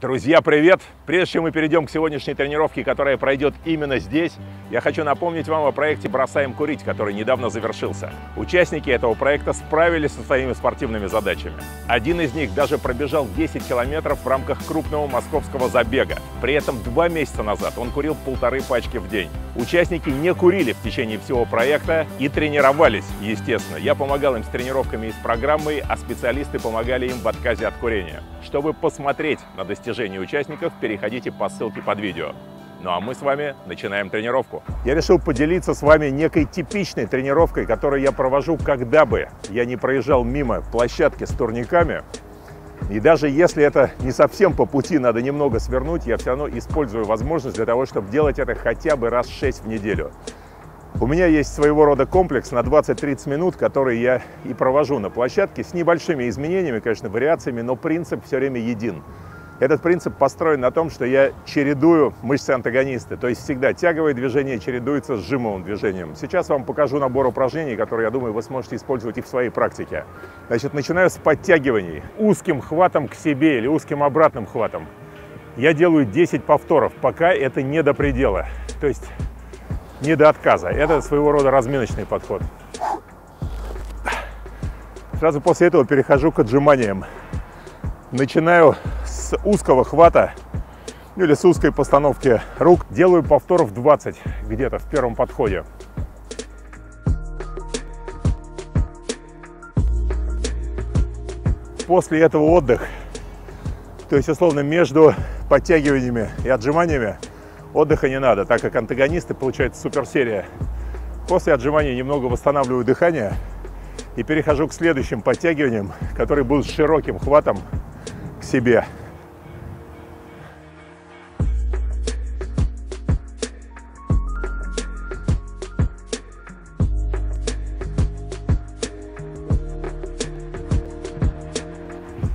Друзья, привет! Прежде чем мы перейдем к сегодняшней тренировке, которая пройдет именно здесь, я хочу напомнить вам о проекте «Бросаем курить», который недавно завершился. Участники этого проекта справились со своими спортивными задачами. Один из них даже пробежал 10 километров в рамках крупного московского забега. При этом два месяца назад он курил полторы пачки в день. Участники не курили в течение всего проекта и тренировались, естественно. Я помогал им с тренировками и с программой, а специалисты помогали им в отказе от курения. Чтобы посмотреть на достижения участников, переходите по ссылке под видео. Ну а мы с вами начинаем тренировку. Я решил поделиться с вами некой типичной тренировкой, которую я провожу, когда бы я не проезжал мимо площадки с турниками. И даже если это не совсем по пути, надо немного свернуть, я все равно использую возможность для того, чтобы делать это хотя бы раз 6 в неделю. У меня есть своего рода комплекс на 20-30 минут, который я и провожу на площадке с небольшими изменениями, конечно, вариациями, но принцип все время един. Этот принцип построен на том, что я чередую мышцы-антагонисты, то есть всегда тяговое движение чередуется с жимовым движением. Сейчас вам покажу набор упражнений, которые, я думаю, вы сможете использовать и в своей практике. Значит, начинаю с подтягиваний. Узким хватом к себе или узким обратным хватом. Я делаю 10 повторов, пока это не до предела, то есть не до отказа. Это своего рода разминочный подход. Сразу после этого перехожу к отжиманиям. Начинаю узкого хвата ну, или с узкой постановки рук. Делаю повторов 20 где-то в первом подходе. После этого отдых, то есть условно между подтягиваниями и отжиманиями отдыха не надо, так как антагонисты получается суперсерия. После отжимания немного восстанавливаю дыхание и перехожу к следующим подтягиваниям, которые будут с широким хватом к себе.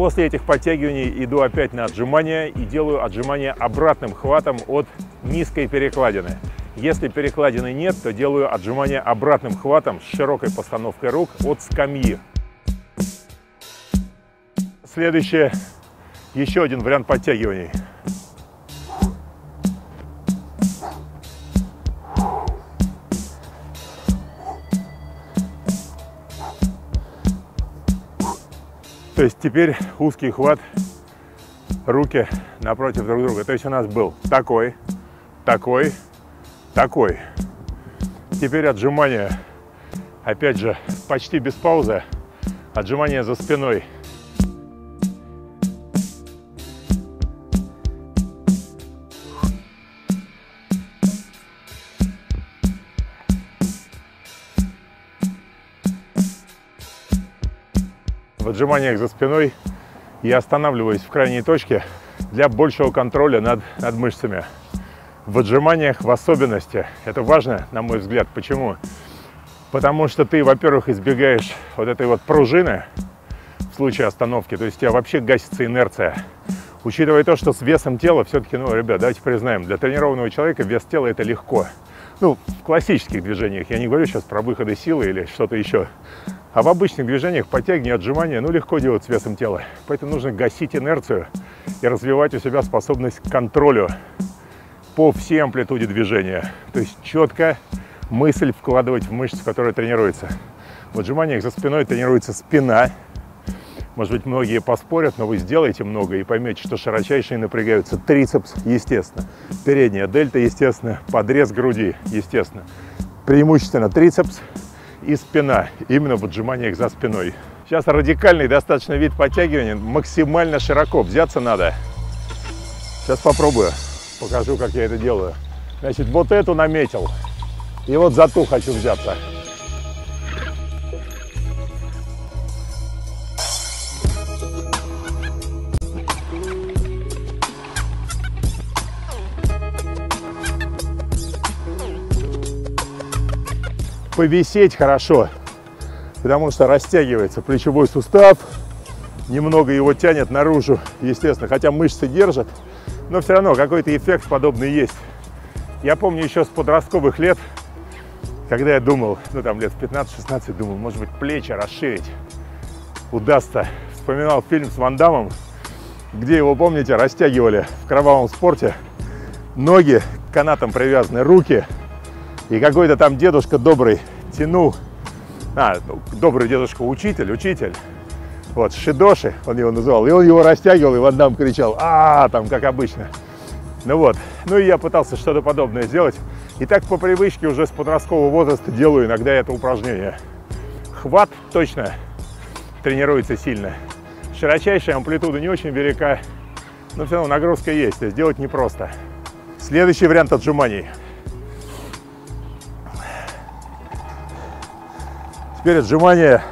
После этих подтягиваний иду опять на отжимания и делаю отжимания обратным хватом от низкой перекладины. Если перекладины нет, то делаю отжимания обратным хватом с широкой постановкой рук от скамьи. Следующее еще один вариант подтягиваний. То есть теперь узкий хват, руки напротив друг друга. То есть у нас был такой, такой, такой. Теперь отжимания, опять же, почти без паузы. Отжимания за спиной отжиманиях за спиной я останавливаюсь в крайней точке для большего контроля над, над мышцами. В отжиманиях в особенности. Это важно, на мой взгляд. Почему? Потому что ты, во-первых, избегаешь вот этой вот пружины в случае остановки. То есть у тебя вообще гасится инерция. Учитывая то, что с весом тела все-таки, ну, ребят, давайте признаем, для тренированного человека вес тела это легко. Ну, в классических движениях. Я не говорю сейчас про выходы силы или что-то еще. А в обычных движениях подтягивания, отжимания, ну, легко делать с весом тела. Поэтому нужно гасить инерцию и развивать у себя способность к контролю по всей амплитуде движения. То есть четко мысль вкладывать в мышцу, которая тренируется. В отжиманиях за спиной тренируется спина. Может быть, многие поспорят, но вы сделаете много и поймете, что широчайшие напрягаются трицепс, естественно. Передняя дельта, естественно. Подрез груди, естественно. Преимущественно трицепс, и спина, именно в отжиманиях за спиной. Сейчас радикальный достаточно вид подтягивания, максимально широко, взяться надо. Сейчас попробую, покажу, как я это делаю. Значит, вот эту наметил, и вот за ту хочу взяться. Повисеть хорошо, потому что растягивается плечевой сустав, немного его тянет наружу, естественно, хотя мышцы держат, но все равно какой-то эффект подобный есть. Я помню еще с подростковых лет, когда я думал, ну там лет в 15-16, думал, может быть, плечи расширить удастся. Вспоминал фильм с Ван Дамом, где его, помните, растягивали в кровавом спорте. Ноги канатом привязаны, руки. И какой-то там дедушка добрый тянул. А, ну, добрый дедушка учитель, учитель. Вот, Шидоши, он его называл. И он его растягивал, и Ван Дам кричал, а, там, как обычно. Ну вот, ну и я пытался что-то подобное сделать. И так по привычке уже с подросткового возраста делаю иногда это упражнение. Хват точно тренируется сильно. Широчайшая амплитуда не очень велика, но все равно нагрузка есть, сделать непросто. Следующий вариант отжиманий. Теперь отжимание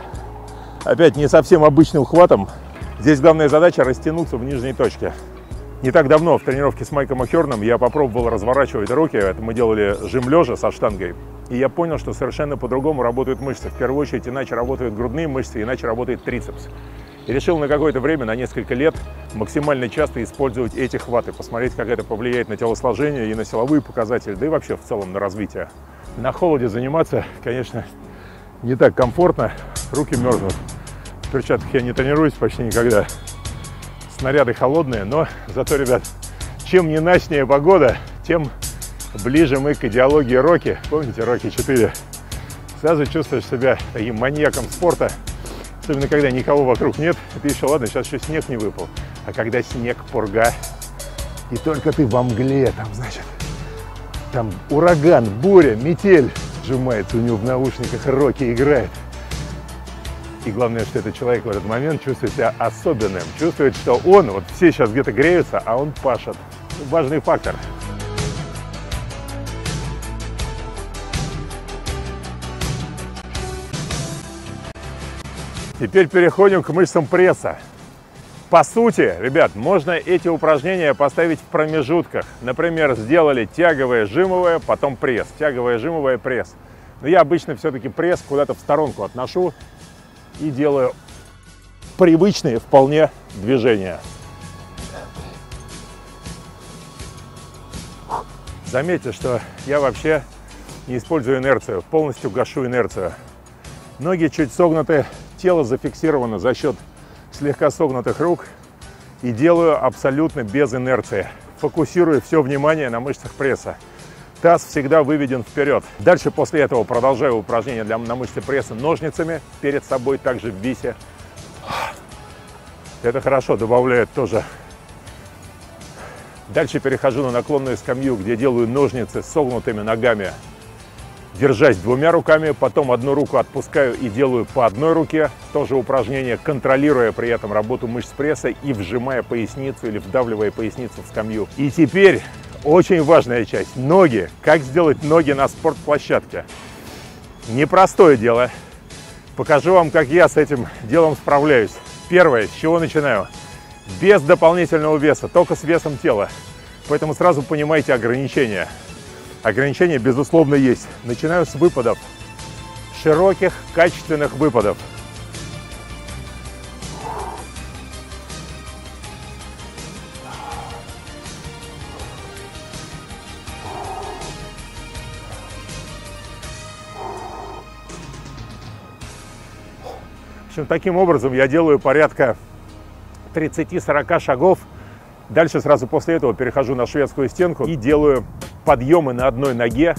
опять не совсем обычным хватом. Здесь главная задача растянуться в нижней точке. Не так давно в тренировке с Майком Ахерном я попробовал разворачивать руки. Это мы делали жим лежа со штангой. И я понял, что совершенно по-другому работают мышцы. В первую очередь, иначе работают грудные мышцы, иначе работает трицепс. И решил на какое-то время, на несколько лет, максимально часто использовать эти хваты, посмотреть, как это повлияет на телосложение и на силовые показатели, да и вообще в целом на развитие. На холоде заниматься, конечно, не так комфортно, руки мерзнут. В перчатках я не тренируюсь почти никогда снаряды холодные, но зато, ребят, чем ненастнее погода, тем ближе мы к идеологии Рокки. Помните Рокки 4? Сразу чувствуешь себя таким маньяком спорта, особенно когда никого вокруг нет. Ты еще, ладно, сейчас еще снег не выпал. А когда снег, пурга, и только ты во мгле, там, значит, там ураган, буря, метель сжимается у него в наушниках, Рокки играет. И главное, что этот человек в этот момент чувствует себя особенным. Чувствует, что он, вот все сейчас где-то греются, а он пашет. Важный фактор. Теперь переходим к мышцам пресса. По сути, ребят, можно эти упражнения поставить в промежутках. Например, сделали тяговое, жимовое, потом пресс. Тяговое, жимовое, пресс. Но я обычно все-таки пресс куда-то в сторонку отношу и делаю привычные вполне движения. Заметьте, что я вообще не использую инерцию, полностью гашу инерцию. Ноги чуть согнуты, тело зафиксировано за счет слегка согнутых рук и делаю абсолютно без инерции. Фокусирую все внимание на мышцах пресса. Таз всегда выведен вперед. Дальше после этого продолжаю упражнение для, на мышцы пресса ножницами перед собой, также в висе. Это хорошо добавляет тоже. Дальше перехожу на наклонную скамью, где делаю ножницы с согнутыми ногами, держась двумя руками, потом одну руку отпускаю и делаю по одной руке. Тоже упражнение, контролируя при этом работу мышц пресса и вжимая поясницу или вдавливая поясницу в скамью. И теперь очень важная часть – ноги. Как сделать ноги на спортплощадке. Непростое дело. Покажу вам, как я с этим делом справляюсь. Первое, с чего начинаю? Без дополнительного веса, только с весом тела. Поэтому сразу понимаете ограничения. Ограничения, безусловно, есть. Начинаю с выпадов. Широких, качественных выпадов. общем, таким образом я делаю порядка 30-40 шагов. Дальше сразу после этого перехожу на шведскую стенку и делаю подъемы на одной ноге.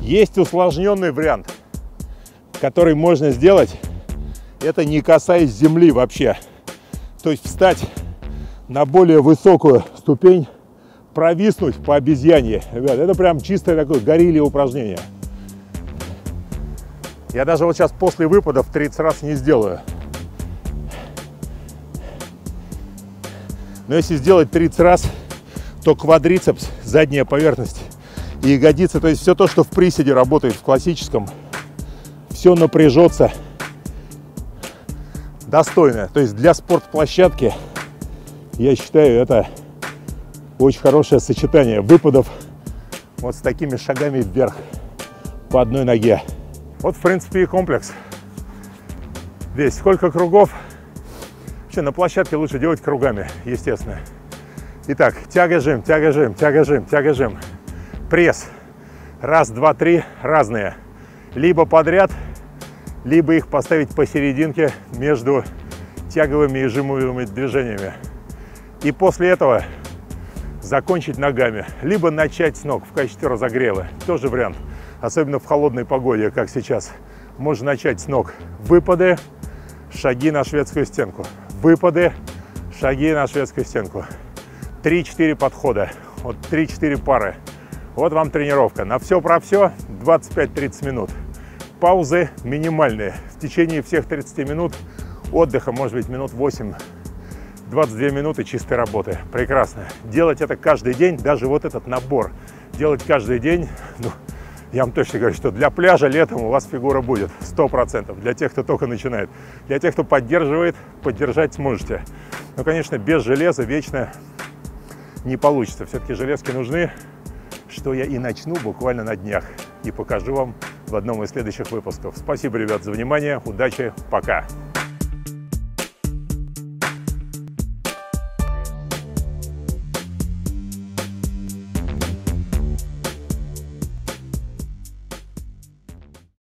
Есть усложненный вариант, который можно сделать, это не касаясь земли вообще. То есть встать на более высокую ступень, провиснуть по обезьяне. Ребят, это прям чистое такое горилле упражнение. Я даже вот сейчас после выпадов 30 раз не сделаю. Но если сделать 30 раз, то квадрицепс, задняя поверхность и ягодицы, то есть все то, что в приседе работает в классическом, все напряжется достойно. То есть для спортплощадки, я считаю, это очень хорошее сочетание выпадов вот с такими шагами вверх по одной ноге. Вот, в принципе, и комплекс. Весь. Сколько кругов? Вообще, на площадке лучше делать кругами, естественно. Итак, тяга-жим, тяга-жим, тяга-жим, тяга-жим. Пресс. Раз, два, три. Разные. Либо подряд, либо их поставить посерединке между тяговыми и жимовыми движениями. И после этого закончить ногами, либо начать с ног в качестве разогрева. Тоже вариант, особенно в холодной погоде, как сейчас. Можно начать с ног. Выпады, шаги на шведскую стенку. Выпады, шаги на шведскую стенку. 3-4 подхода, вот 3-4 пары. Вот вам тренировка. На все про все 25-30 минут. Паузы минимальные. В течение всех 30 минут отдыха, может быть, минут 8 22 минуты чистой работы. Прекрасно. Делать это каждый день, даже вот этот набор. Делать каждый день, ну, я вам точно говорю, что для пляжа летом у вас фигура будет 100%. Для тех, кто только начинает. Для тех, кто поддерживает, поддержать сможете. Но, конечно, без железа вечно не получится. Все-таки железки нужны, что я и начну буквально на днях. И покажу вам в одном из следующих выпусков. Спасибо, ребят, за внимание. Удачи. Пока.